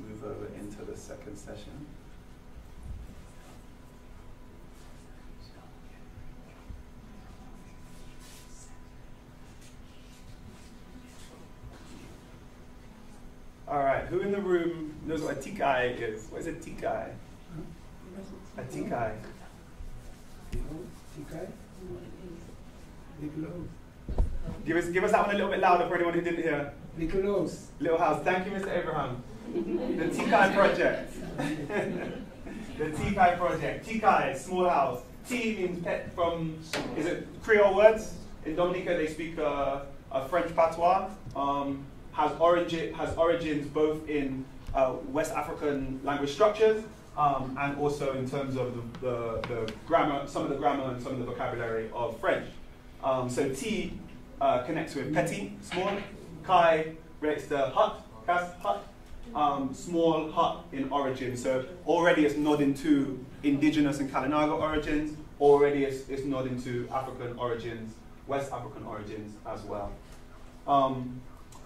move over into the second session. All right, who in the room knows what a tikai is? What is a tikai? A tikai. Give us, give us that one a little bit louder for anyone who didn't hear. Nicolos. Little house. Thank you, Mr. Abraham. The Tikai project. the Tikai project. Tikai, small house. Ti means pet from, is it Creole words? In Dominica, they speak uh, a French patois. Um, has, origin, has origins both in uh, West African language structures um, and also in terms of the, the, the, grammar, some of the grammar and some of the vocabulary of French. Um, so Ti uh, connects with petit, small. Kai relates to hut, kas, hut. Um, small hut in origin. So already it's nodding to indigenous and Kalinago origins. Already it's, it's nodding to African origins, West African origins as well. Um,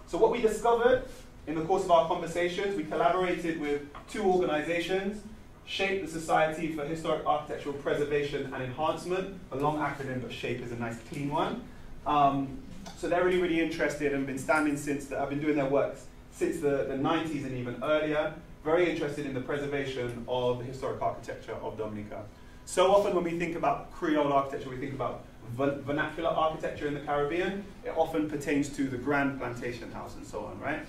so what we discovered in the course of our conversations, we collaborated with two organizations, SHAPE, the Society for Historic Architectural Preservation and Enhancement, a long acronym, but SHAPE is a nice clean one. Um, so they're really, really interested and been standing since, the, I've been doing their work since the, the 90s and even earlier, very interested in the preservation of the historic architecture of Dominica. So often when we think about Creole architecture, we think about vernacular architecture in the Caribbean, it often pertains to the grand plantation house and so on, right?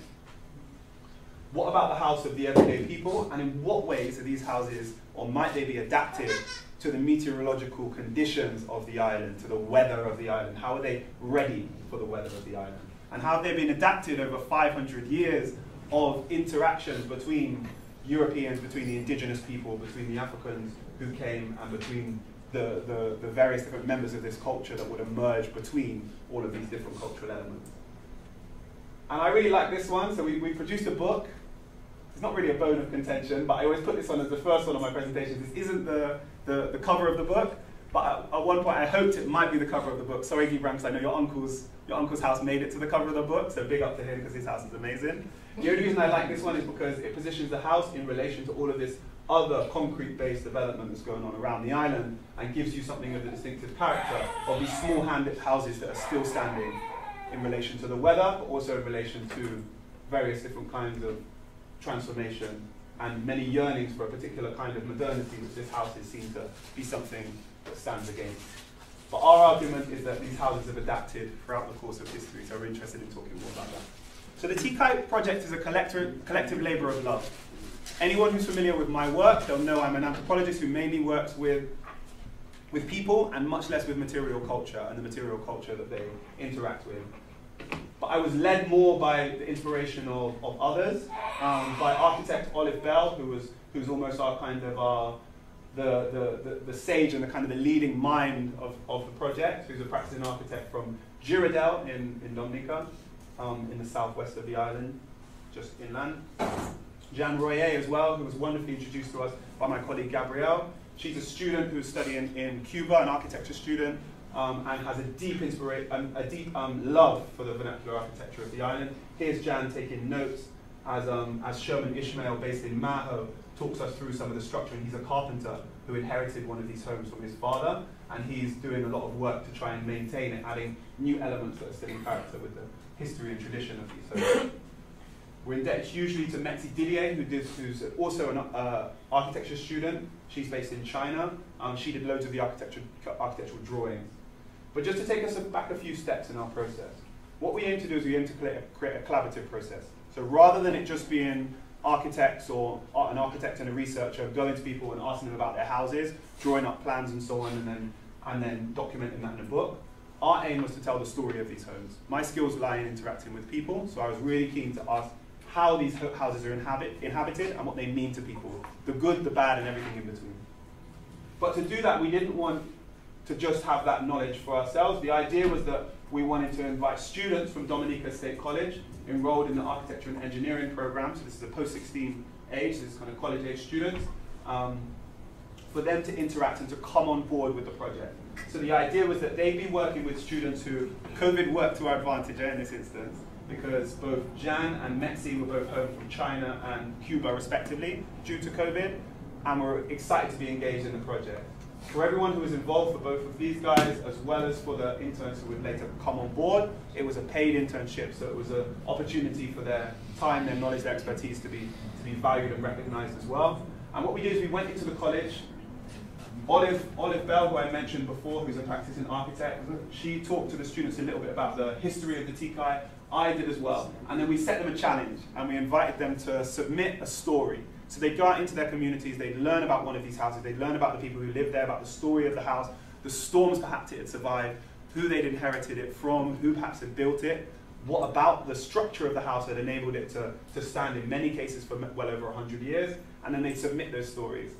What about the house of the everyday people, and in what ways are these houses, or might they be adapted to the meteorological conditions of the island, to the weather of the island? How are they ready for the weather of the island? And how they've been adapted over 500 years of interactions between Europeans, between the indigenous people, between the Africans who came, and between the, the, the various different members of this culture that would emerge between all of these different cultural elements. And I really like this one, so we, we produced a book. It's not really a bone of contention, but I always put this on as the first one of my presentations. This isn't the, the, the cover of the book, but at, one point I hoped it might be the cover of the book. Sorry, Gibran, because I know your uncle's, your uncle's house made it to the cover of the book, so big up to him because his house is amazing. The only reason I like this one is because it positions the house in relation to all of this other concrete-based development that's going on around the island and gives you something of the distinctive character of these small-handed houses that are still standing in relation to the weather, but also in relation to various different kinds of transformation and many yearnings for a particular kind of modernity, which this house is seen to be something that stands against. But our argument is that these houses have adapted throughout the course of history, so we're interested in talking more about that. So the Tikai project is a collective labour of love. Anyone who's familiar with my work, they'll know I'm an anthropologist who mainly works with, with people and much less with material culture and the material culture that they interact with. But I was led more by the inspiration of, of others, um, by architect Olive Bell, who was who's almost our kind of our, the, the, the, sage and the kind of the leading mind of, of the project, who's a practicing architect from Giraudel in, in Dominica, um, in the southwest of the island, just inland. Jan Royer as well, who was wonderfully introduced to us by my colleague Gabrielle. She's a student who's studying in Cuba, an architecture student, um, and has a deep inspiration, um, a deep um, love for the vernacular architecture of the island. Here's Jan taking notes as, um, as Sherman Ishmael, based in Mahaut, talks us through some of the structure. And he's a carpenter who inherited one of these homes from his father, and he's doing a lot of work to try and maintain it, adding new elements that are still in character with the history and tradition of these homes. We're indebted hugely to Metzi Didier, who did, who's also an uh, architecture student. She's based in China. Um, she did loads of the architecture, architectural drawings. But just to take us back a few steps in our process, what we aim to do is we aim to create a, create a collaborative process. So rather than it just being architects or an architect and a researcher going to people and asking them about their houses, drawing up plans and so on, and then, and then documenting that in a book, our aim was to tell the story of these homes. My skills lie in interacting with people, so I was really keen to ask how these houses are inhabit, inhabited and what they mean to people, the good, the bad, and everything in between. But to do that, we didn't want to just have that knowledge for ourselves. The idea was that we wanted to invite students from Dominica State College enrolled in the architecture and engineering program. So this is a post-16 age, this is kind of college age students, um, for them to interact and to come on board with the project. So the idea was that they'd be working with students who COVID worked to our advantage in this instance, because both Jan and Metzi were both home from China and Cuba respectively due to COVID, and we're excited to be engaged in the project. For everyone who was involved for both of these guys, as well as for the interns who would later come on board, it was a paid internship, so it was an opportunity for their time, their knowledge, their expertise to be, to be valued and recognized as well. And what we did is we went into the college, Olive, Olive Bell, who I mentioned before, who's a practicing architect, she talked to the students a little bit about the history of the Tikai. I did as well. And then we set them a challenge, and we invited them to submit a story. So they'd go out into their communities, they'd learn about one of these houses, they'd learn about the people who lived there, about the story of the house, the storms perhaps it had survived, who they'd inherited it from, who perhaps had built it, what about the structure of the house had enabled it to, to stand in many cases for well over 100 years, and then they'd submit those stories.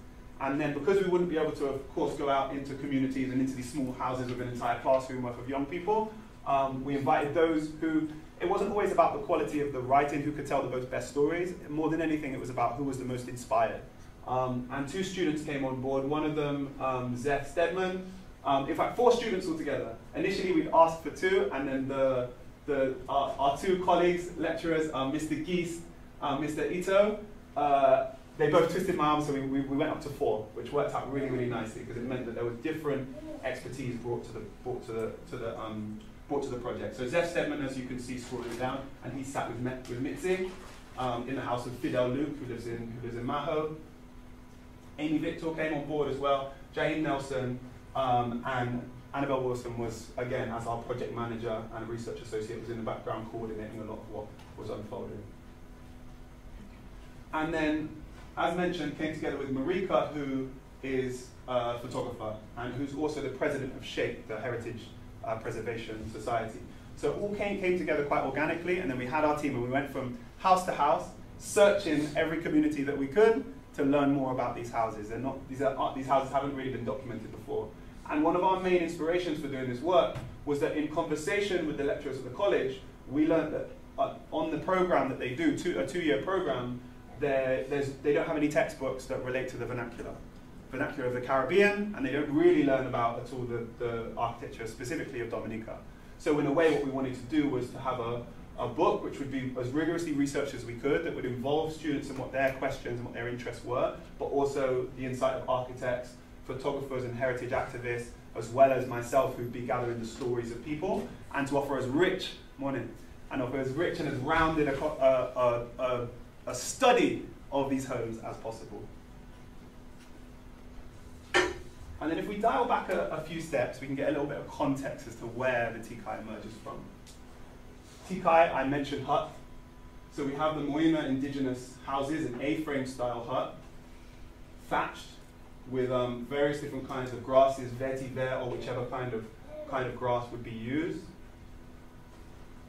And then because we wouldn't be able to, of course, go out into communities and into these small houses with an entire classroom worth of young people, um, we invited those who, it wasn't always about the quality of the writing, who could tell the most best stories. More than anything, it was about who was the most inspired. Um, and two students came on board. One of them, um, Zeth Stedman. Um, in fact, four students altogether. Initially, we'd asked for two, and then the, the, our, our two colleagues, lecturers, um, Mr. Geese, um, Mr. Ito, uh, they both twisted my arm, so we, we, we, went up to four, which worked out really, really nicely because it meant that there was different expertise brought to the brought to the to the um, brought to the project. So Zef Stedman, as you can see, scrolling down, and he sat with with Mitzi um, in the house of Fidel Luke, who lives in who lives in Mahaut. Amy Victor came on board as well. Jane Nelson um, and Annabelle Wilson was again as our project manager and research associate was in the background coordinating a lot of what was unfolding. And then as mentioned, came together with Marika, who is a photographer and who's also the president of SHAPE, the Heritage uh, Preservation Society. So it all came, came together quite organically, and then we had our team, and we went from house to house, searching every community that we could to learn more about these houses. And not, these, are, these houses haven't really been documented before. And one of our main inspirations for doing this work was that in conversation with the lecturers at the college, we learned that uh, on the program that they do, two, a two-year program, they don't have any textbooks that relate to the vernacular. Vernacular of the Caribbean, and they don't really learn about at all the, the architecture specifically of Dominica. So in a way, what we wanted to do was to have a, a book which would be as rigorously researched as we could, that would involve students and what their questions and what their interests were, but also the insight of architects, photographers and heritage activists, as well as myself who'd be gathering the stories of people, and to offer as rich, morning, and offer as rich and as rounded a, a, a, a study of these homes as possible. And then if we dial back a, a, few steps, we can get a little bit of context as to where the Tikai emerges from. Tikai, I mentioned hut. So we have the Moina indigenous houses, an A-frame style hut, thatched with um, various different kinds of grasses, vetiver, or whichever kind of, kind of grass would be used.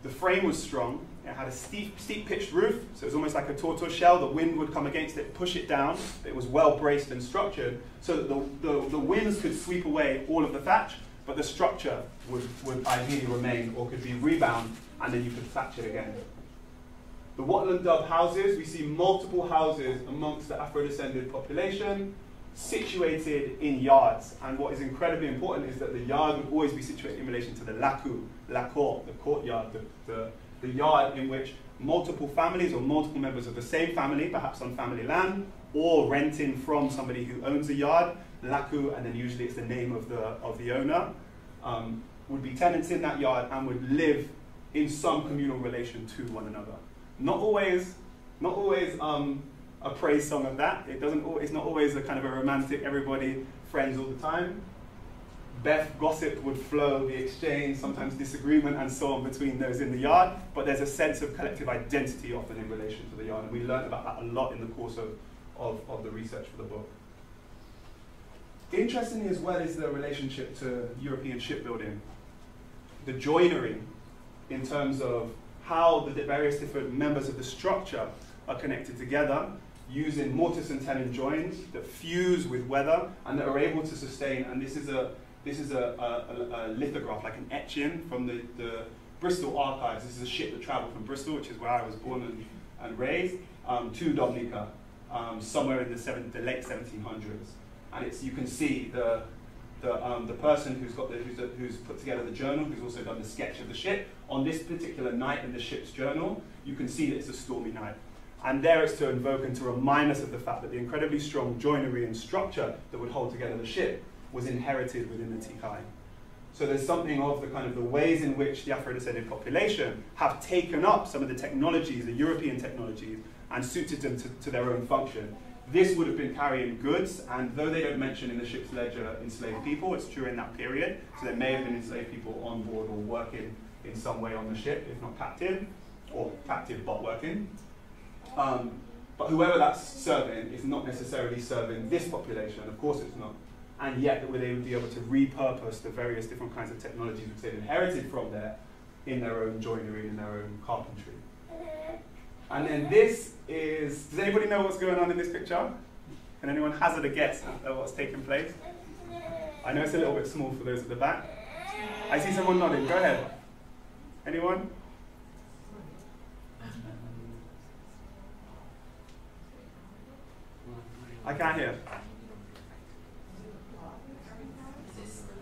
The frame was strong. It had a steep, steep pitched roof, so it was almost like a tortoise shell. The wind would come against it, push it down. It was well braced and structured so that the, the, the winds could sweep away all of the thatch, but the structure would, would ideally remain or could be rebound, and then you could thatch it again. The wattle and daub houses, we see multiple houses amongst the Afro-descended population situated in yards. And what is incredibly important is that the yard would always be situated in relation to the laku, la the courtyard, the, the, the yard in which multiple families or multiple members of the same family, perhaps on family land, or renting from somebody who owns a yard, laku, and then usually it's the name of the, of the owner, um, would be tenants in that yard and would live in some communal relation to one another. Not always, not always um, a praise song of that. It doesn't. It's not always a kind of a romantic everybody friends all the time. Beth gossip would flow, the exchange, sometimes disagreement and so on between those in the yard, but there's a sense of collective identity often in relation to the yard, and we learned about that a lot in the course of, of, of the research for the book. Interestingly as well is the relationship to European shipbuilding. The joinery in terms of how the various different members of the structure are connected together using mortise and tenon joints that fuse with weather and that are able to sustain, and this is a, this is a, a, a lithograph, like an etching from the, the Bristol archives. This is a ship that traveled from Bristol, which is where I was born and, and raised, um, to Dominica, um, somewhere in the, seven, the late 1700s. And it's, you can see the, the, um, the person who's, got the, who's, the, who's put together the journal, who's also done the sketch of the ship, on this particular night in the ship's journal, you can see that it's a stormy night. And there it's to invoke and to remind us of the fact that the incredibly strong joinery and structure that would hold together the ship was inherited within the Tikai. So there's something of the kind of the ways in which the Afro-descended population have taken up some of the technologies, the European technologies, and suited them to, to their own function. This would have been carrying goods, and though they don't mention in the ship's ledger enslaved people, it's during that period, so there may have been enslaved people on board or working in some way on the ship, if not captive, or captive but working. Um, but whoever that's serving is not necessarily serving this population, of course it's not and yet that they would be able to repurpose the various different kinds of technologies which they've inherited from there in their own joinery, in their own carpentry. And then this is, does anybody know what's going on in this picture? Can anyone hazard a guess at what's taking place? I know it's a little bit small for those at the back. I see someone nodding, go ahead. Anyone? I can't hear.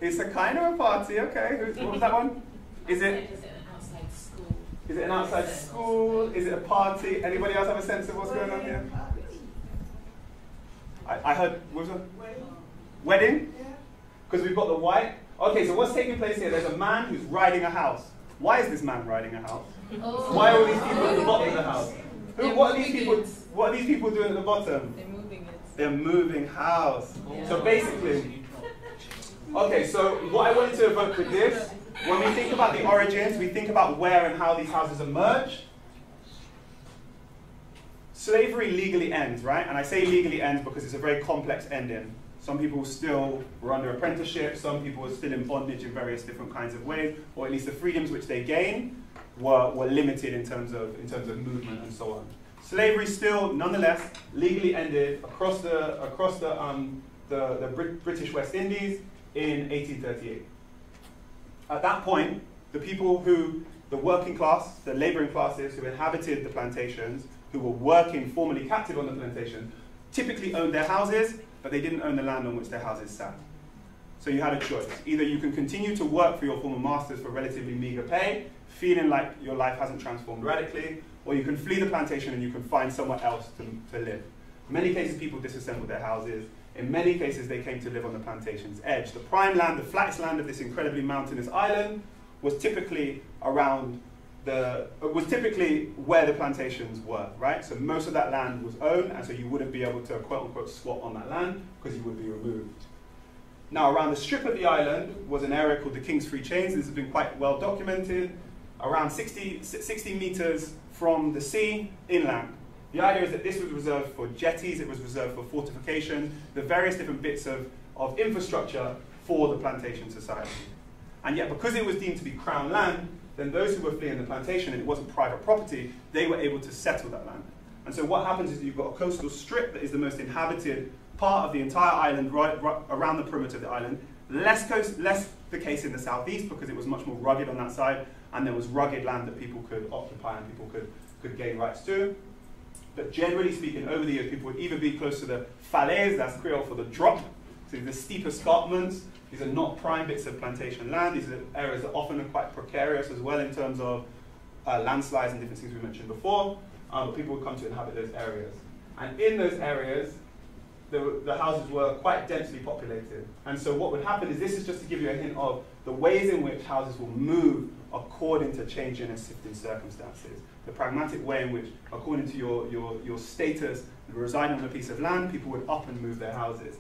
It's a kind of a party, okay. What was that one? Is it? Is it an outside school? Is it an outside school? Is it a party? Anybody else have a sense of what's going on here? I, I heard, what was it? Wedding? Because we've got the white. Okay, so what's taking place here? There's a man who's riding a house. Why is this man riding a house? Oh. Why are all these people at the bottom of the house? Who, what are these people? What are these people doing at the bottom? They're moving it. They're moving house. Yeah. So basically, Okay, so what I wanted to evoke with this, when we think about the origins, we think about where and how these houses emerge. Slavery legally ends, right? And I say legally ends because it's a very complex ending. Some people still were under apprenticeship, some people were still in bondage in various different kinds of ways, or at least the freedoms which they gained were, were limited in terms, of, in terms of movement and so on. Slavery still, nonetheless, legally ended across the, across the, um, the, the Brit British West Indies in 1838. At that point, the people who, the working class, the laboring classes who inhabited the plantations, who were working formerly captive on the plantation, typically owned their houses, but they didn't own the land on which their houses sat. So you had a choice. Either you can continue to work for your former masters for relatively meager pay, feeling like your life hasn't transformed radically, or you can flee the plantation and you can find somewhere else to, to live. In many cases, people disassembled their houses, in many cases, they came to live on the plantation's edge. The prime land, the flattest land of this incredibly mountainous island, was typically around the was typically where the plantations were, right? So most of that land was owned, and so you wouldn't be able to quote unquote squat on that land because you would be removed. Now, around the strip of the island was an area called the King's Free Chains. This has been quite well documented. Around 60, 60 meters from the sea inland. The idea is that this was reserved for jetties, it was reserved for fortification, the various different bits of, of infrastructure for the plantation society. And yet, because it was deemed to be crown land, then those who were fleeing the plantation and it wasn't private property, they were able to settle that land. And so what happens is you've got a coastal strip that is the most inhabited part of the entire island, right, right around the perimeter of the island. Less, coast, less the case in the southeast because it was much more rugged on that side, and there was rugged land that people could occupy and people could, could gain rights to. But generally speaking, over the years, people would either be close to the falaise, that's Creole for the drop, so the steep escarpments. These are not prime bits of plantation land. These are areas that often are quite precarious as well in terms of uh, landslides and different things we mentioned before. Um, but people would come to inhabit those areas. And in those areas, the, the, houses were quite densely populated. And so what would happen is, this is just to give you a hint of the ways in which houses will move according to changing and shifting circumstances the pragmatic way in which, according to your, your, your status, residing on a piece of land, people would up and move their houses.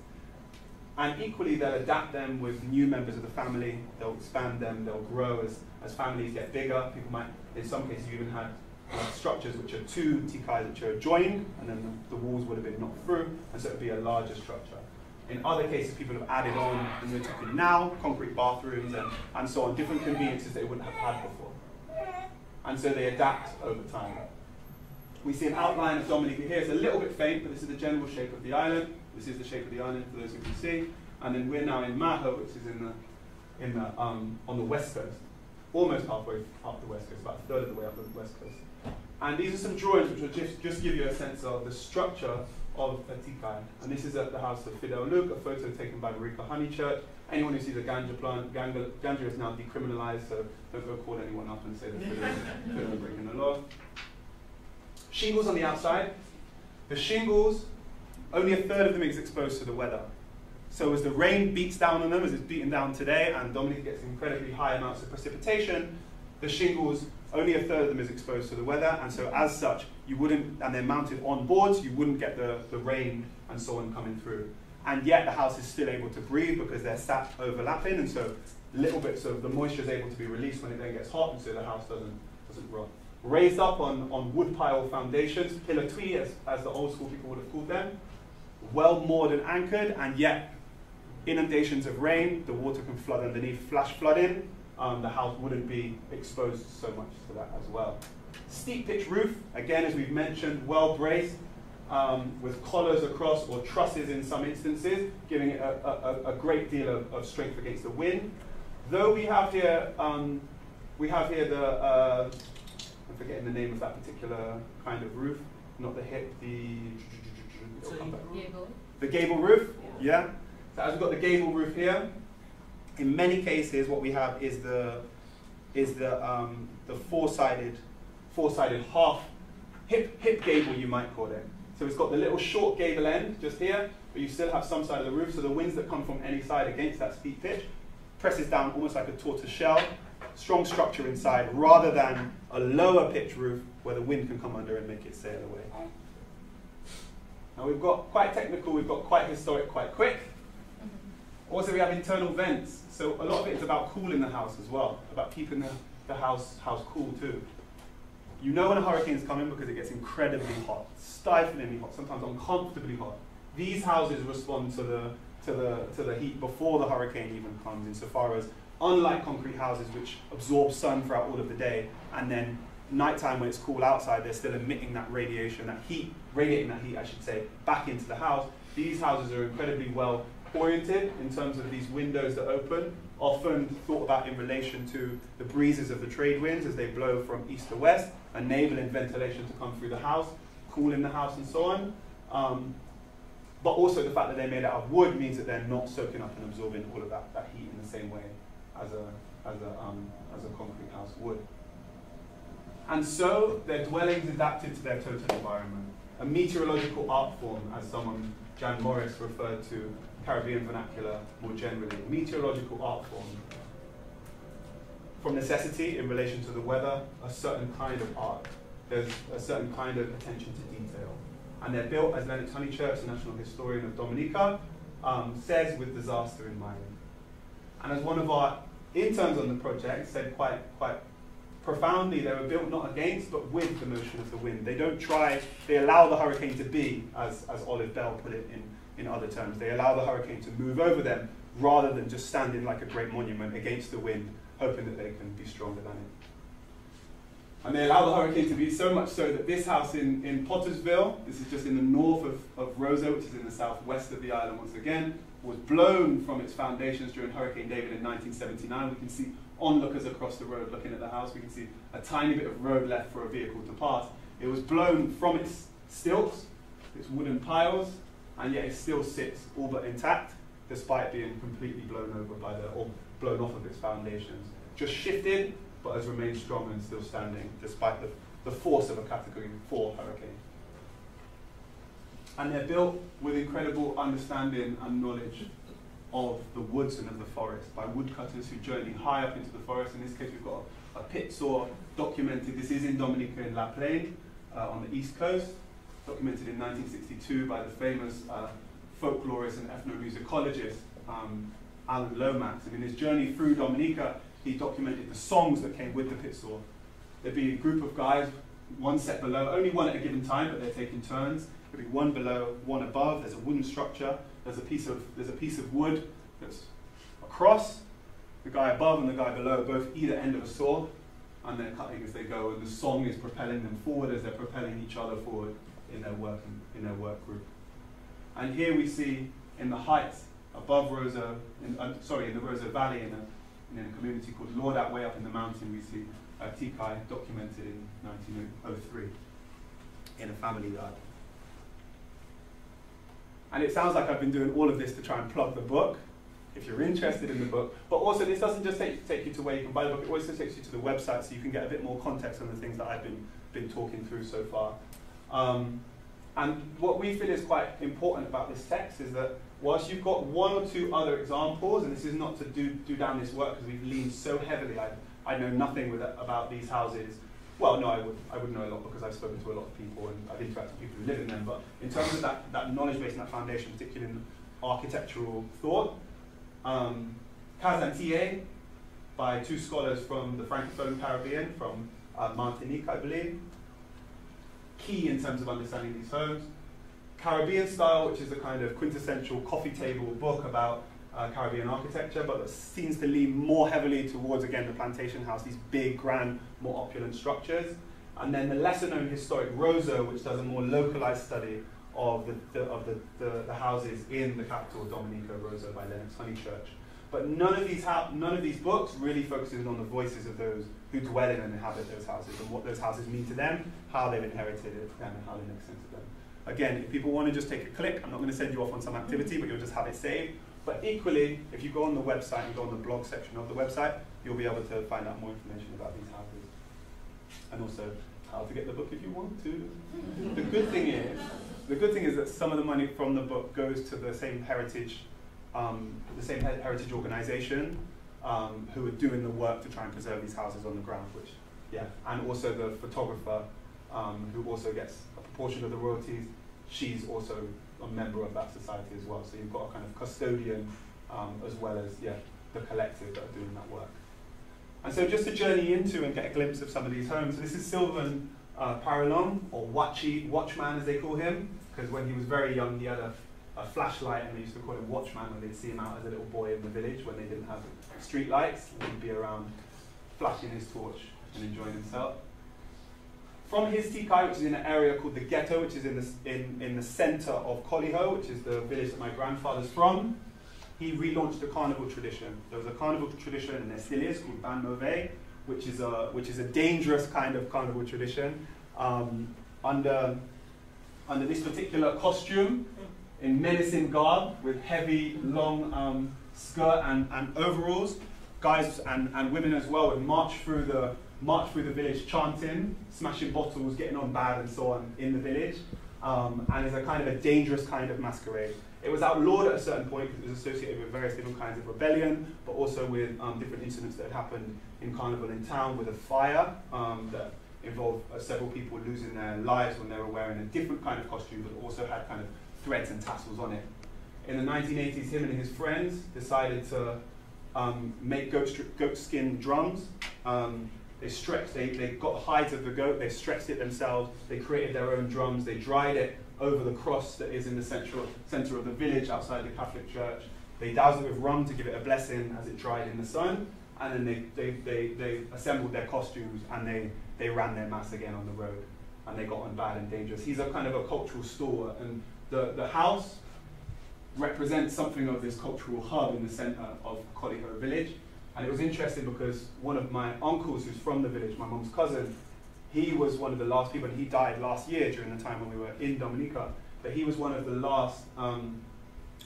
And equally, they'll adapt them with new members of the family, they'll expand them, they'll grow as, as families get bigger. People might, in some cases, you even had structures which are two tikai which are joined, and then the, the walls would have been knocked through, and so it would be a larger structure. In other cases, people have added on, and we're talking now, concrete bathrooms and, and so on, different conveniences they wouldn't have had before and so they adapt over time. We see an outline of Dominica here. It's a little bit faint, but this is the general shape of the island. This is the shape of the island for those who can see. And then we're now in Mahaut, which is in the, in the, um, on the west coast, almost halfway up the west coast, about a third of the way up the west coast. And these are some drawings which will just, just give you a sense of the structure of a tikai. And this is at the house of Fidel Luke, a photo taken by Marika Honychurch. Anyone who sees a ganja plant, ganja, ganja is now decriminalized, so don't go call anyone up and say they're breaking the law. Shingles on the outside. The shingles, only a third of them is exposed to the weather. So as the rain beats down on them, as it's beaten down today, and Dominica gets incredibly high amounts of precipitation, the shingles, only a third of them is exposed to the weather, and so as such, you wouldn't, and they're mounted on boards, you wouldn't get the, the rain and so on coming through and yet the house is still able to breathe because they're sat overlapping, and so little bits of the moisture is able to be released when it then gets hot, and so the house doesn't, doesn't rot. Raised up on, on wood pile foundations, pillar twee, as, as the old school people would have called them, well moored and anchored, and yet inundations of rain, the water can flood underneath, flash flooding, um, the house wouldn't be exposed so much to that as well. Steep pitch roof, again, as we've mentioned, well braced, um, with collars across or trusses in some instances, giving it a, a, a great deal of, of, strength against the wind. Though we have here, um, we have here the, uh, I'm forgetting the name of that particular kind of roof, not the hip, the, gable. the gable roof, yeah. yeah. So as we've got the gable roof here, in many cases what we have is the, is the, um, the four-sided, four-sided half hip, hip gable you might call it. So it's got the little short gable end just here, but you still have some side of the roof, so the winds that come from any side against that steep pitch presses down almost like a tortoise shell, strong structure inside, rather than a lower pitch roof where the wind can come under and make it sail away. Now we've got quite technical, we've got quite historic, quite quick. Also we have internal vents, so a lot of it is about cooling the house as well, about keeping the, the house, house cool too. You know when a hurricane is coming because it gets incredibly hot, stiflingly hot, sometimes uncomfortably hot. These houses respond to the, to the, to the heat before the hurricane even comes, insofar as, unlike concrete houses which absorb sun throughout all of the day, and then nighttime when it's cool outside, they're still emitting that radiation, that heat, radiating that heat, I should say, back into the house. These houses are incredibly well oriented in terms of these windows that open, often thought about in relation to the breezes of the trade winds as they blow from east to west, enabling ventilation to come through the house, cooling the house and so on. Um, but also the fact that they're made out of wood means that they're not soaking up and absorbing all of that, that heat in the same way as a, as, a, um, as a concrete house would. And so their dwellings adapted to their total environment. A meteorological art form, as someone, Jan Morris, referred to Caribbean vernacular more generally. Meteorological art form. From necessity in relation to the weather, a certain kind of art. There's a certain kind of attention to detail. And they're built, as Lennox Honychurch, the national historian of Dominica, um, says with disaster in mind. And as one of our interns on the project said quite, quite profoundly, they were built not against, but with the motion of the wind. They don't try, they allow the hurricane to be, as, as Olive Bell put it in in other terms. They allow the hurricane to move over them rather than just standing like a great monument against the wind, hoping that they can be stronger than it. And they allow the hurricane to be so much so that this house in, in Pottersville, this is just in the north of, of Roseau, which is in the southwest of the island once again, was blown from its foundations during Hurricane David in 1979. We can see onlookers across the road looking at the house. We can see a tiny bit of road left for a vehicle to pass. It was blown from its stilts, its wooden piles, and yet it still sits all but intact, despite being completely blown over by the, or blown off of its foundations. Just shifted, but has remained strong and still standing, despite the, the force of a Category 4 hurricane. And they're built with incredible understanding and knowledge of the woods and of the forest by woodcutters who journey high up into the forest. In this case, we've got a pit saw documented. This is in Dominica in La Plaine uh, on the east coast documented in 1962 by the famous uh, folklorist and ethnomusicologist um, Alan Lomax. And in his journey through Dominica, he documented the songs that came with the pit saw. There'd be a group of guys, one set below, only one at a given time, but they're taking turns. There'd be one below, one above. There's a wooden structure. There's a piece of there's a piece of wood that's across. The guy above and the guy below, both either end of a saw, and they're cutting as they go. And the song is propelling them forward as they're propelling each other forward in their work in their work group. And here we see in the heights above Roseau, in, uh, sorry, in the Roseau Valley, in a, in a community called Laudat, way up in the mountain, we see Tikai documented in 1903 in a family yard. And it sounds like I've been doing all of this to try and plug the book, if you're interested in the book. But also, this doesn't just take, take you to where you can buy the book, it also takes you to the website so you can get a bit more context on the things that I've been, been talking through so far. Um, and what we feel is quite important about this text is that whilst you've got one or two other examples, and this is not to do, do down this work because we've leaned so heavily, I, I know nothing with, about these houses. Well, no, I would, I would know a lot because I've spoken to a lot of people and I've interacted with people who live in them. But in terms of that, that knowledge base and that foundation, particularly in architectural thought, um, by two scholars from the Francophone Caribbean, from uh, Martinique, I believe. Key in terms of understanding these homes. Caribbean Style, which is a kind of quintessential coffee table book about uh, Caribbean architecture, but that seems to lean more heavily towards, again, the plantation house, these big, grand, more opulent structures. And then the lesser known historic Roseau, which does a more localized study of the, the of the, the, the, houses in the capital, Dominica, Roseau by Lennox Honychurch. But none of these none of these books really focuses on the voices of those who dwell in and inhabit those houses and what those houses mean to them, how they've inherited it, and how they make sense of them. Again, if people want to just take a click, I'm not going to send you off on some activity, but you'll just have it saved. But equally, if you go on the website and go on the blog section of the website, you'll be able to find out more information about these houses. And also how to get the book if you want to. the good thing is, the good thing is that some of the money from the book goes to the same heritage, um, the same heritage organization um, who are doing the work to try and preserve these houses on the ground, which, yeah, and also the photographer um, who also gets a proportion of the royalties. She's also a member of that society as well. So you've got a kind of custodian um, as well as, yeah, the collective that are doing that work. And so just to journey into and get a glimpse of some of these homes, this is Sylvan uh, Paralon, or Watchy, Watchman as they call him, because when he was very young he had a, a, flashlight and they used to call him Watchman when they'd see him out as a little boy in the village when they didn't have street lights. He'd be around flashing his torch and enjoying himself. From his tikai, which is in an area called the ghetto, which is in the, in, in the center of Colihaut, which is the village that my grandfather's from, he relaunched the carnival tradition. There was a carnival tradition, in there called Ban Mauvais, which is a, which is a dangerous kind of carnival tradition. Um, under, under this particular costume, in menacing garb, with heavy, long um, skirt and, and overalls, guys and, and women as well would march through the march through the village chanting, smashing bottles, getting on bad and so on in the village. Um, and it's a kind of a dangerous kind of masquerade. It was outlawed at a certain point because it was associated with various different kinds of rebellion, but also with um, different incidents that had happened in Carnival in town with a fire um, that involved uh, several people losing their lives when they were wearing a different kind of costume, but also had kind of threads and tassels on it. In the 1980s, him and his friends decided to um, make goat, goat skin drums. Um, they stretched, they, they got the hide of the goat, they stretched it themselves, they created their own drums, they dried it over the cross that is in the central, center of the village outside the Catholic Church. They doused it with rum to give it a blessing as it dried in the sun, and then they, they, they, they assembled their costumes and they, they ran their mass again on the road, and they got on bad and dangerous. He's a kind of a cultural stalwart, and the, the house represents something of this cultural hub in the center of Colihaut village. And it was interesting because one of my uncles who's from the village, my mom's cousin, he was one of the last people, and he died last year during the time when we were in Dominica, but he was one of the last um,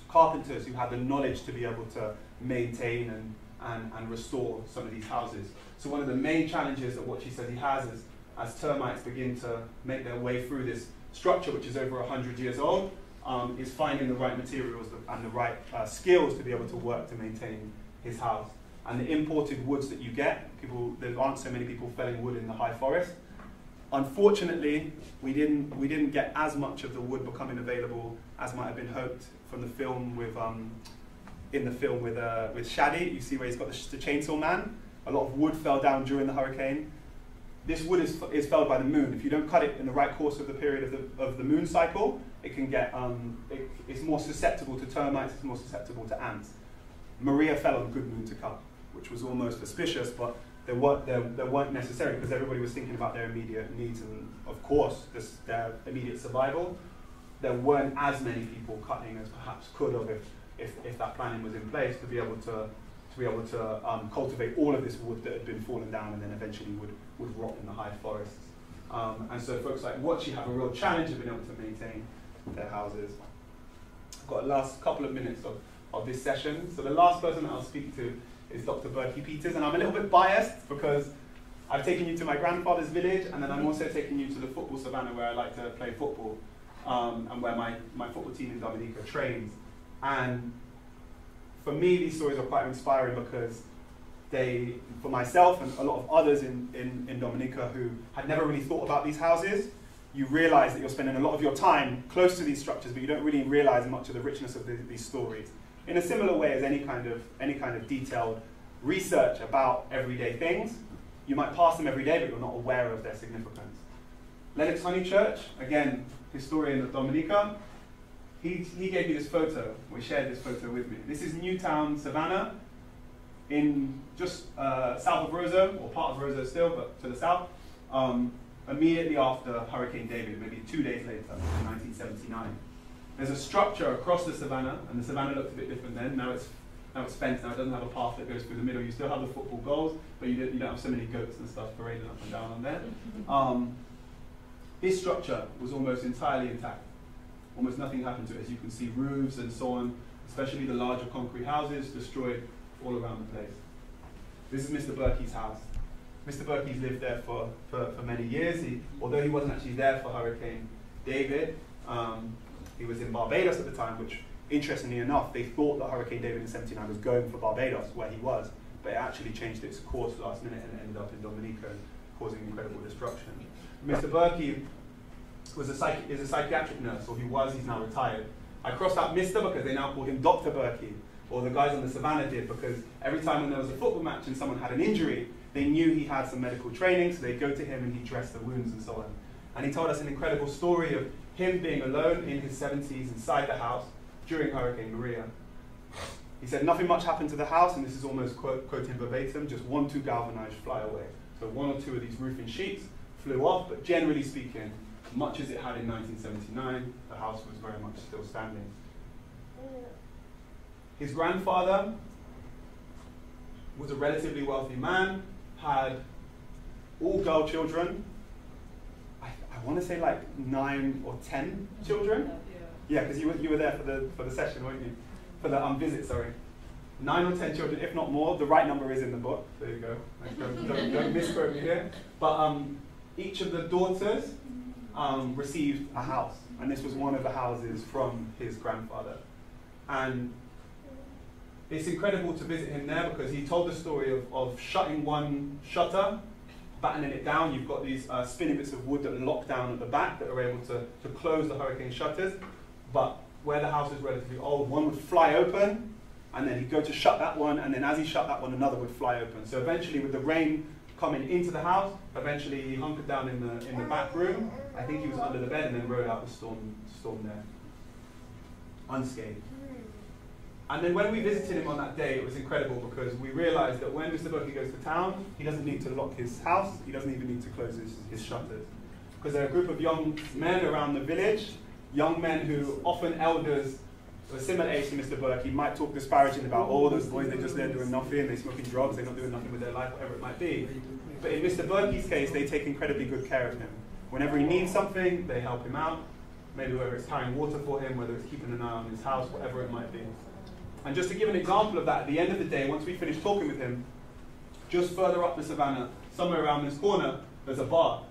carpenters who had the knowledge to be able to maintain and, and, and restore some of these houses. So one of the main challenges that what she says he has is as termites begin to make their way through this structure, which is over 100 years old, um, is finding the right materials and the right uh, skills to be able to work to maintain his house. And the imported woods that you get, people, there aren't so many people felling wood in the high forest, Unfortunately, we didn't, we didn't get as much of the wood becoming available as might have been hoped from the film with, um, in the film with, uh, with Shadi. You see where he's got the, the, chainsaw man. A lot of wood fell down during the hurricane. This wood is, is felled by the moon. If you don't cut it in the right course of the period of the, of the moon cycle, it can get, um, it, it's more susceptible to termites, it's more susceptible to ants. Maria fell on good moon to cut, which was almost auspicious, but they weren't, they, they weren't necessary because everybody was thinking about their immediate needs and, of course, this, their immediate survival. There weren't as many people cutting as perhaps could have if, if, if that planning was in place to be able to, to, be able to um, cultivate all of this wood that had been fallen down and then eventually would, would rot in the high forests. Um, and so folks like Watchy have a real challenge of being able to maintain their houses. I've got a last couple of minutes of, of this session. So the last person I'll speak to is Dr. Berkey Peters, and I'm a little bit biased because I've taken you to my grandfather's village, and then I'm also taking you to the football savannah where I like to play football, um, and where my, my football team in Dominica trains. And for me, these stories are quite inspiring because they, for myself and a lot of others in, in, in Dominica who had never really thought about these houses, you realize that you're spending a lot of your time close to these structures, but you don't really realize much of the richness of the, these stories. In a similar way as any kind of, any kind of detailed research about everyday things, you might pass them every day, but you're not aware of their significance. Lennox Honychurch, again, historian of Dominica, he, he gave me this photo, We shared this photo with me. This is Newtown, Savannah, in just uh, south of Roseau, or part of Roseau still, but to the south, um, immediately after Hurricane David, maybe two days later, in 1979. There's a structure across the savannah, and the savannah looked a bit different then. Now it's now it's fenced. Now it doesn't have a path that goes through the middle. You still have the football goals, but you don't, you don't have so many goats and stuff parading up and down on there. Um, this structure was almost entirely intact. Almost nothing happened to it. As you can see, roofs and so on, especially the larger concrete houses, destroyed all around the place. This is Mr. Berkey's house. Mr. Berkey's lived there for, for, for many years. He, although he wasn't actually there for Hurricane David, um, he was in Barbados at the time, which, interestingly enough, they thought that Hurricane David in 79 was going for Barbados, where he was, but it actually changed its course last minute and ended up in Dominica, causing incredible destruction. Mr. Berkey was a psych- is a psychiatric nurse, or he was, he's now retired. I crossed out Mr. because they now call him Dr. Berkey, or the guys on the Savannah did, because every time when there was a football match and someone had an injury, they knew he had some medical training, so they'd go to him and he'd dress the wounds and so on. And he told us an incredible story of him being alone in his 70s inside the house during Hurricane Maria. He said nothing much happened to the house, and this is almost quote, quoting verbatim, just one, two galvanized fly away. So one or two of these roofing sheets flew off, but generally speaking, much as it had in 1979, the house was very much still standing. His grandfather was a relatively wealthy man, had all girl children. I, I want to say like nine or ten children. Yeah, because you were, you were there for the, for the session, weren't you? For the um, visit, sorry. Nine or ten children, if not more. The right number is in the book. There you go. Don't, don't, don't misquote me here. But um, each of the daughters um, received a house. And this was one of the houses from his grandfather. And it's incredible to visit him there because he told the story of, of shutting one shutter, battening it down. You've got these uh, bits of wood that lock down at the back that are able to, to close the hurricane shutters. But where the house is relatively old, one would fly open, and then he'd go to shut that one, and then as he shut that one, another would fly open. So eventually, with the rain coming into the house, eventually he hunkered down in the in the back room. I think he was under the bed, and then rode out the storm storm there, unscathed. And then when we visited him on that day, it was incredible because we realized that when Mr. Berkey goes to town, he doesn't need to lock his house, he doesn't even need to close his, his shutters. Because there are a group of young men around the village, young men who often elders of a similar age to Mr. Berkey might talk disparaging about, oh, those boys, they're just there doing nothing, they're smoking drugs, they're not doing nothing with their life, whatever it might be. But in Mr. Berkey's case, they take incredibly good care of him. Whenever he needs something, they help him out. Maybe whether it's carrying water for him, whether it's keeping an eye on his house, whatever it might be. And just to give an example of that, at the end of the day, once we finished talking with him, just further up the savannah, somewhere around this corner, there's a bar.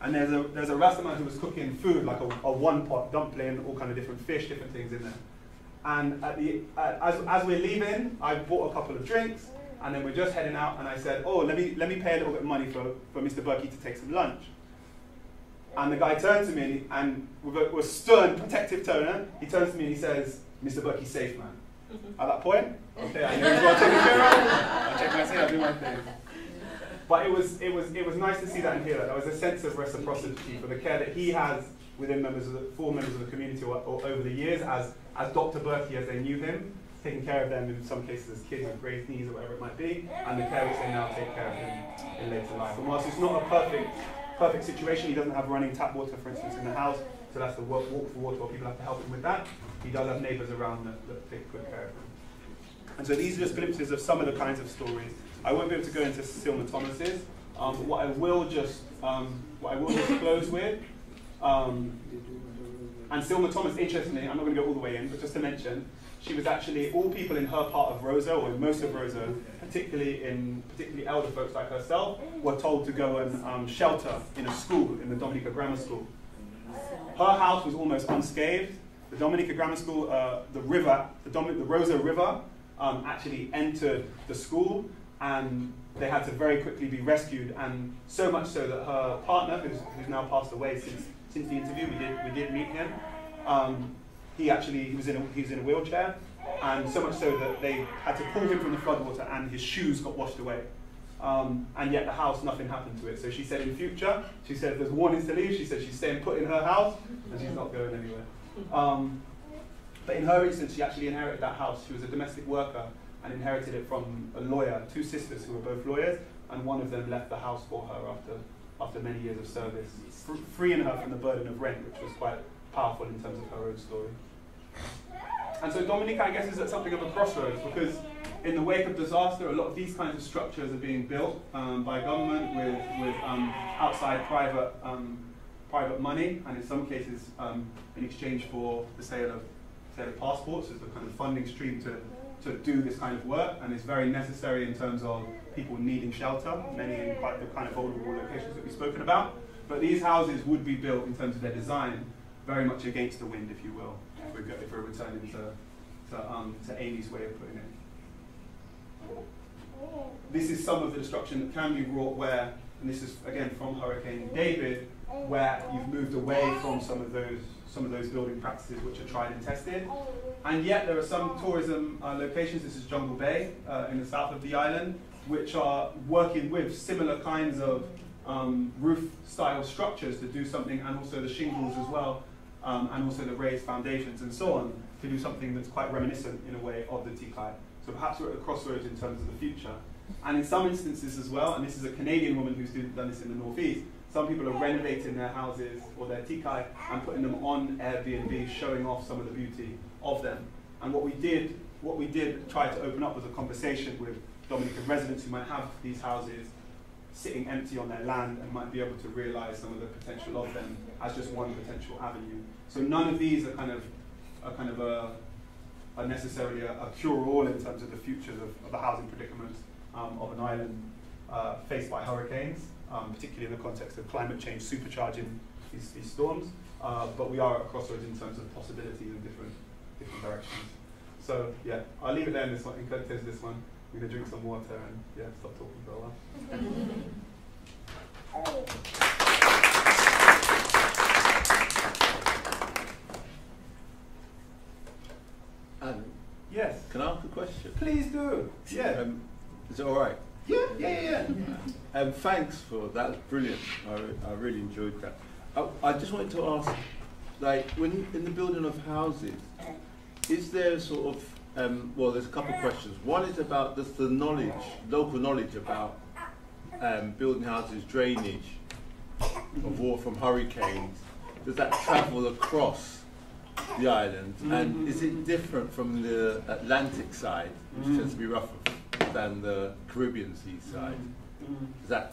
And there's a, there's a Rastaman who was cooking food, like a, a one pot dumpling, all kind of different fish, different things in there. And the, uh, as, as we're leaving, I bought a couple of drinks, and then we're just heading out, and I said, oh, let me, let me pay a little bit of money for, for Mr. Berkey to take some lunch. And the guy turned to me, and with a, with a stern, protective tone, he turns to me and he says, Mr. Berkey's safe, man. At that point, okay, I know he's well taken care of. I check my I do my thing. But it was, it was, it was nice to see that and hear that. There was a sense of reciprocity for the care that he has within members of the, four members of the community or, or over the years as, as Dr. Berkey as they knew him, taking care of them in some cases as kids with raised knees or whatever it might be, and the care which they now take care of him in later life. And whilst it's not a perfect, perfect situation, he doesn't have running tap water, for instance, in the house, so that's the walk, walk for water, people have to help him with that. He does have neighbours around that, that take good care of him. And so these are just glimpses of some of the kinds of stories. I won't be able to go into Silma Thomas's. Um, what I will just um, what I will just close with, um, and Silma Thomas, interestingly, I'm not going to go all the way in, but just to mention, she was actually, all people in her part of Roseau, or in most of Roseau, particularly in particularly elder folks like herself, were told to go and um, shelter in a school, in the Dominica Grammar School. Her house was almost unscathed. The Dominica Grammar School, uh, the river, the, Dom- the Roseau River, um, actually entered the school, and they had to very quickly be rescued, and so much so that her partner, who's, who's now passed away since, since the interview, we did, we did meet him, um, he actually he was, in a, he was in a wheelchair, and so much so that they had to pull him from the floodwater, and his shoes got washed away. Um, and yet the house, nothing happened to it. So she said in future, she said if there's warnings to leave, she said she's staying put in her house, and she's not going anywhere. Um, but in her instance, she actually inherited that house. She was a domestic worker and inherited it from a lawyer, two sisters who were both lawyers, and one of them left the house for her after, after many years of service, freeing her from the burden of rent, which was quite powerful in terms of her own story. And so Dominica, I guess, is at something of a crossroads because in the wake of disaster, a lot of these kinds of structures are being built um, by government with, with um, outside private, um, private money, and in some cases um, in exchange for the sale of, sale of passports as the kind of funding stream to, to do this kind of work, and it's very necessary in terms of people needing shelter, many in quite the kind of vulnerable locations that we've spoken about. But these houses would be built in terms of their design very much against the wind, if you will, if we're, if we're returning to, to, um, to Amy's way of putting it. This is some of the destruction that can be wrought where, and this is again from Hurricane David, where you've moved away from some of those some of those building practices which are tried and tested. And yet there are some tourism uh, locations, this is Jungle Bay uh, in the south of the island, which are working with similar kinds of um, roof style structures to do something, and also the shingles as well, um, and also the raised foundations and so on, to do something that's quite reminiscent in a way of the Tikai. So perhaps we're at a crossroads in terms of the future. And in some instances as well, and this is a Canadian woman who's done this in the Northeast, some people are renovating their houses or their tikai and putting them on Airbnb, showing off some of the beauty of them. And what we did, what we did try to open up was a conversation with Dominican residents who might have these houses sitting empty on their land and might be able to realize some of the potential of them as just one potential avenue. So none of these are kind of a kind of a are necessarily a, a cure-all in terms of the futures of, of the housing predicament um, of an island uh, faced by hurricanes, um, particularly in the context of climate change supercharging these, these storms. Uh, but we are at a crossroads in terms of possibilities in different, different directions. So yeah, I'll leave it there in this one, in context this one. I'm to drink some water and yeah, stop talking for a while. Um, yes. Can I ask a question? Please do. Yeah. Um, is it all right? Yeah, yeah, yeah. yeah. Um, thanks for that. Was brilliant. I, I really enjoyed that. I, I just wanted to ask, like, when in the building of houses, is there sort of um, well, there's a couple of questions. One is about just the knowledge, local knowledge about um, building houses, drainage of water from hurricanes. Does that travel across the island? And is it different from the Atlantic side, which mm -hmm. tends to be rougher, than the Caribbean seaside? Mm -hmm. Does that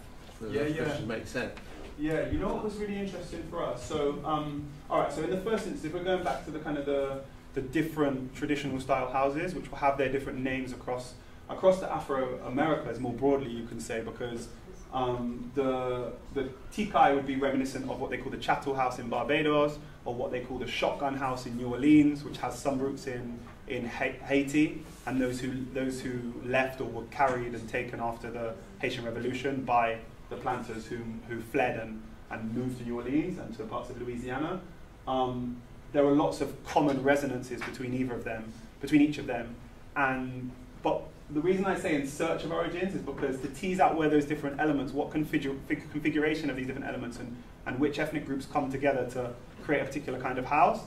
yeah, yeah. make sense? Yeah, you know what was really interesting for us? So, um, all right, so in the first instance, if we're going back to the kind of the, the different traditional style houses, which will have their different names across, across the Afro-Americas more broadly, you can say, because um, the, the tikai would be reminiscent of what they call the chattel house in Barbados, or what they call the shotgun house in New Orleans, which has some roots in, in Haiti, and those who, those who left or were carried and taken after the Haitian Revolution by the planters who, who fled and, and moved to New Orleans and to parts of Louisiana. Um, there are lots of common resonances between either of them, between each of them, and but the reason I say in search of origins is because to tease out where those different elements, what configure, configuration of these different elements, and, and which ethnic groups come together to create a particular kind of house,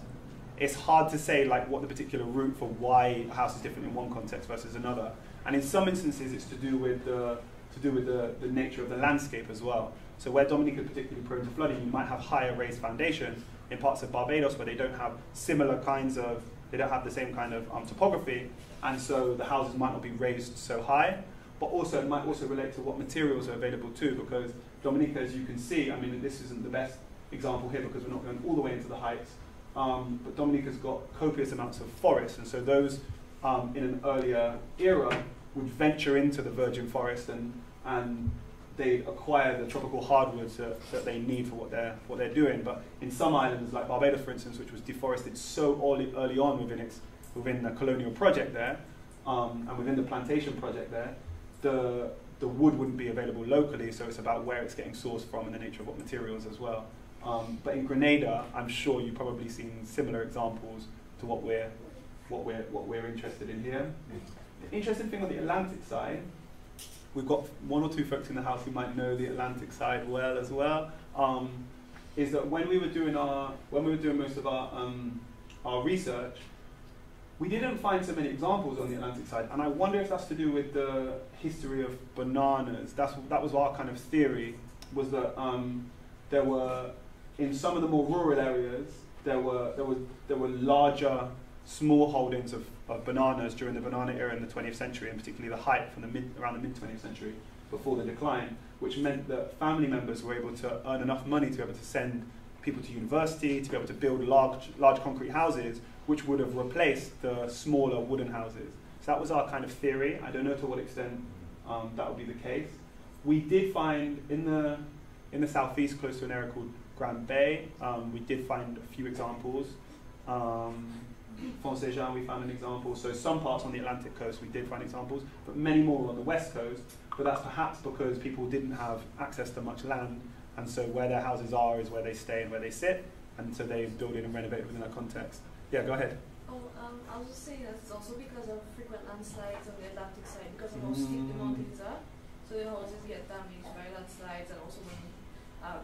it's hard to say like what the particular root for why a house is different in one context versus another. And in some instances, it's to do with the to do with the, the nature of the landscape as well. So where Dominica is particularly prone to flooding, you might have higher raised foundations in parts of Barbados where they don't have similar kinds of they don't have the same kind of um, topography, and so the houses might not be raised so high. But also, it might also relate to what materials are available too, because Dominica, as you can see, I mean, this isn't the best example here because we're not going all the way into the heights, um, but Dominica's got copious amounts of forest, and so those um, in an earlier era would venture into the virgin forest and, and they acquire the tropical hardwoods that, that they need for what they're, what they're doing. But in some islands, like Barbados, for instance, which was deforested so early, early on within, its, within the colonial project there, um, and within the plantation project there, the, the wood wouldn't be available locally, so it's about where it's getting sourced from and the nature of what materials as well. Um, but in Grenada, I'm sure you've probably seen similar examples to what we're, what we're, what we're interested in here. The interesting thing on the Atlantic side, we've got one or two folks in the house who might know the Atlantic side well as well, um, is that when we were doing our, when we were doing most of our, um, our research, we didn't find so many examples on the Atlantic side, and I wonder if that's to do with the history of bananas. That's, that was our kind of theory, was that um, there were, in some of the more rural areas, there were, there was, there were larger small holdings of, of bananas during the banana era in the 20th century, and particularly the height from the mid, around the mid 20th century before the decline, which meant that family members were able to earn enough money to be able to send people to university, to be able to build large, large concrete houses, which would have replaced the smaller wooden houses. So that was our kind of theory. I don't know to what extent um, that would be the case. We did find in the in the southeast, close to an area called Grand Bay, um, we did find a few examples. Um, Fond St. Jean, we found an example. So some parts on the Atlantic coast, we did find examples, but many more on the west coast. But that's perhaps because people didn't have access to much land, and so where their houses are is where they stay and where they sit, and so they build in and renovate within that context. Yeah, go ahead. Oh, um, I was just saying that it's also because of frequent landslides on the Atlantic side, because of how steep the mountains are. So the houses get damaged by landslides and also when um,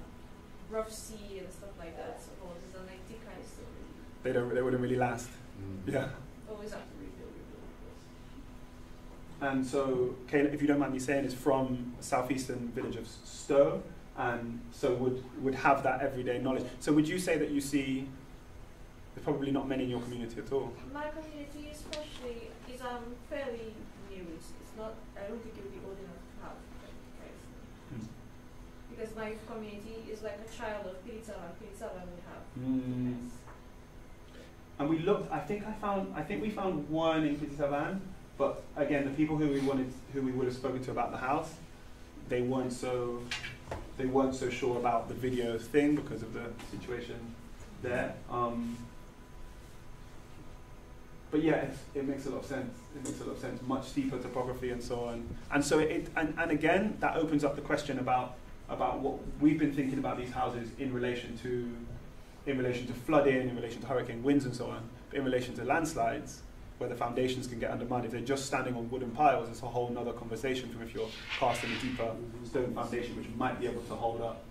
rough sea and stuff like that. So houses are like tikai. They don't. They wouldn't really last. Mm. Yeah. always have to rebuild, rebuild, rebuild. And so, Kayla, if you don't mind me saying, is from a southeastern village of Stowe, and so would would have that everyday knowledge. So would you say that you see? There's probably not many in your community at all. My community, especially, is um fairly new. It's, it's not. I don't think it would be old enough to have guys. Hmm. Because my community is like a child of Petite Savanne. Pilitsavan would have. Mm. And we looked. I think I found. I think we found one in Petit but again, the people who we wanted, who we would have spoken to about the house, they weren't so. They weren't so sure about the video thing because of the situation there. Um, but yeah, it, it makes a lot of sense. It makes a lot of sense. Much steeper topography and so on. And so it, and, and again, that opens up the question about about what we've been thinking about these houses in relation to in relation to flooding, in relation to hurricane winds and so on, but in relation to landslides, where the foundations can get undermined. If they're just standing on wooden piles, it's a whole other conversation from if you're casting a deeper stone foundation, which might be able to hold up.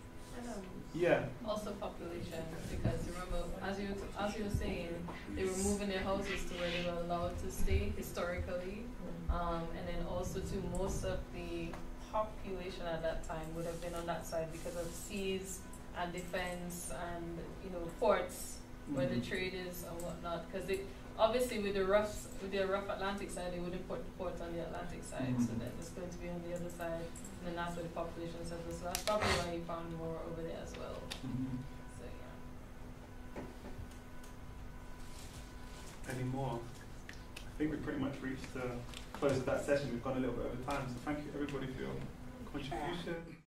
Yeah. also population, because remember, as you as you were saying, they were moving their houses to where they were allowed to stay historically, um, and then also to most of the population at that time would have been on that side because of seas and defense and you know ports where the Mhm. trade is and whatnot. Because they obviously with the rough with the rough Atlantic side, they wouldn't put the port on the Atlantic side, so Mhm. that it's going to be on the other side, and then that's where the population settles. So that's probably why you found more over there as well. Mhm. So yeah. Any more? I think we've pretty much reached the close of that session. We've gone a little bit over time, so thank you everybody for your contribution.